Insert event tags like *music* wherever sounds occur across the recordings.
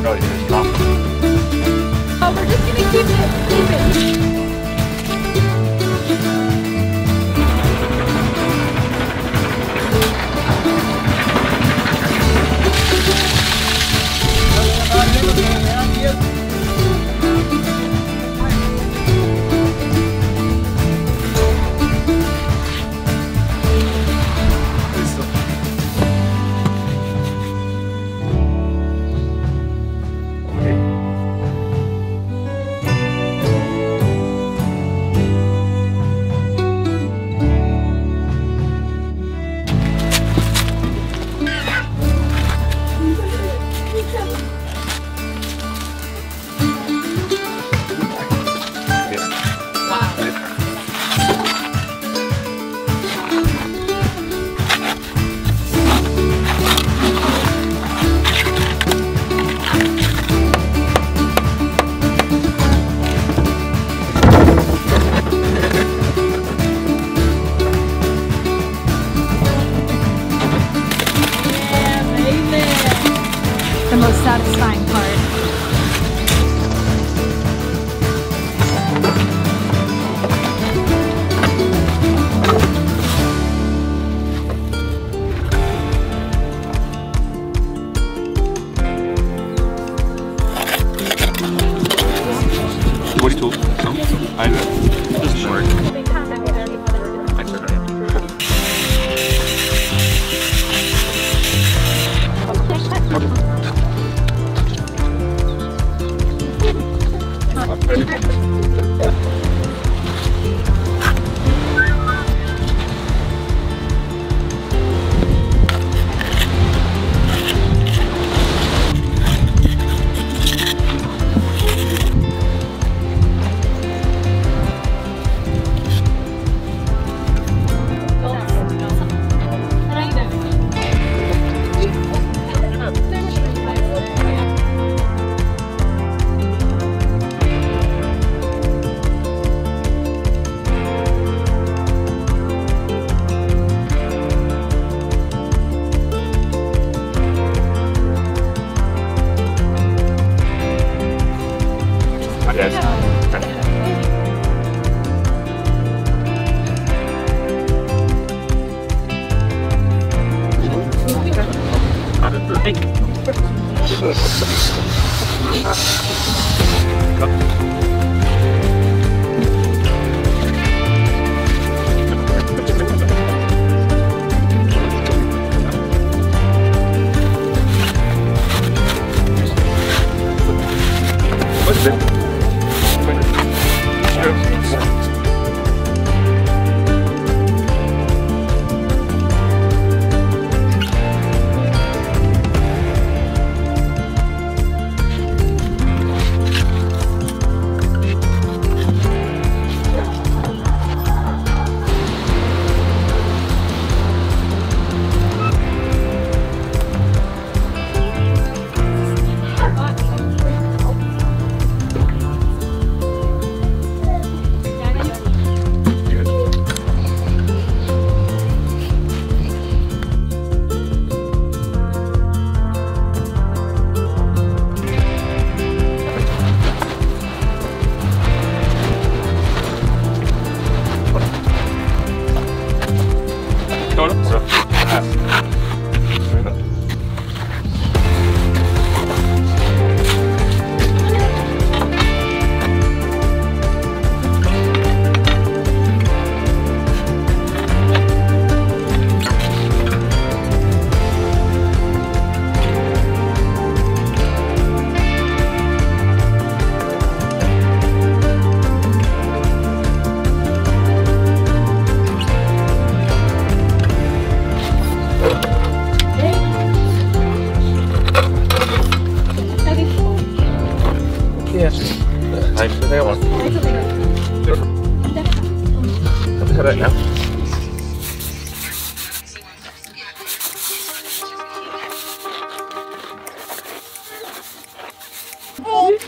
Probably satisfying part. Thank you.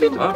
Ich bin Ja.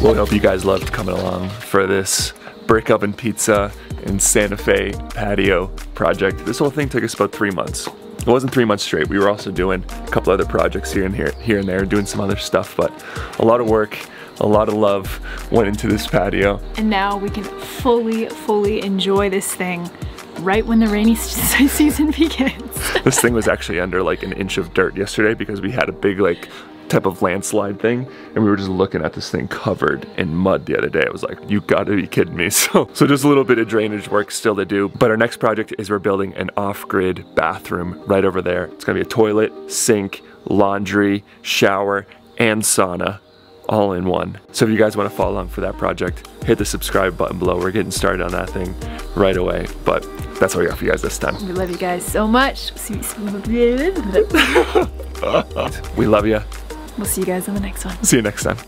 Well, we hope you guys loved coming along for this brick oven pizza in Santa Fe patio project. This whole thing took us about three months. It wasn't three months straight. We were also doing a couple other projects here and here, here and there, doing some other stuff, but a lot of work, a lot of love went into this patio. And now we can fully, fully enjoy this thing right when the rainy *laughs* season begins. this thing was actually under like an inch of dirt yesterday because we had a big like type of landslide thing and we were just looking at this thing covered in mud the other day. I was like, you gotta be kidding me. *laughs* So, so just a little bit of drainage work still to do. But our next project is we're building an off-grid bathroom right over there. It's gonna be a toilet, sink, laundry, shower, and sauna all in one. So if you guys wanna follow along for that project, hit the subscribe button below. We're getting started on that thing right away. But that's all we got for you guys this time. We love you guys so much. *laughs* we love you. We'll see you guys in the next one. See you next time.